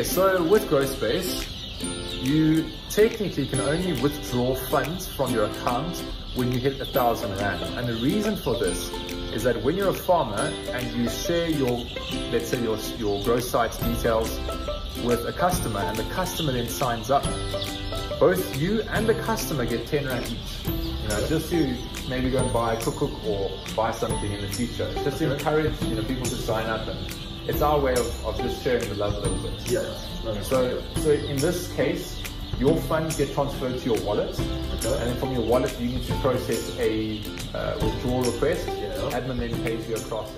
So with GroSpace, you technically can only withdraw funds from your account when you hit a thousand rand. And the reason for this is that when you're a farmer and you share your, let's say your, your grow site details with a customer and the customer then signs up, both you and the customer get 10 rand each. You know, just to maybe go and buy a cook or buy something in the future. Just to encourage, you know, people to sign up and it's our way of, of just sharing the love a little bit. Yeah. So, so in this case, your funds get transferred to your wallet, Okay. and then from your wallet you need to process a uh, withdrawal request. Yeah. Admin then pays you across.